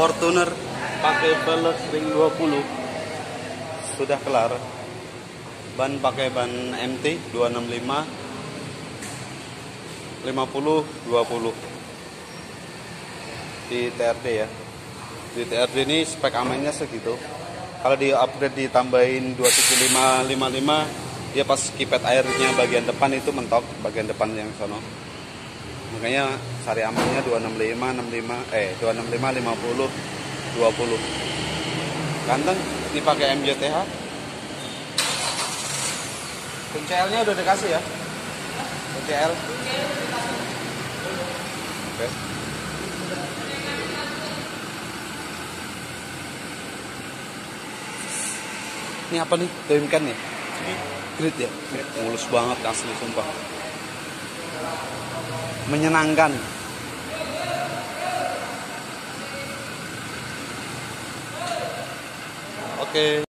Fortuner pakai velg ring 20 sudah kelar. Ban pakai ban MT 265 50 20 di TRD ya. Di TRD ini spek amannya segitu. Kalau di upgrade ditambahin 275 55 dia pas kipet airnya bagian depan itu mentok bagian depan yang sono. Makanya sari amannya 265 65 eh 265 50 20 ganteng ini pakai MJTH kunci L nya udah dikasih ya? Kunci L oke. Ini apa nih? Toyimkan ya? Grid ya? Mulus banget asli sumpah. Menyenangkan. Oke.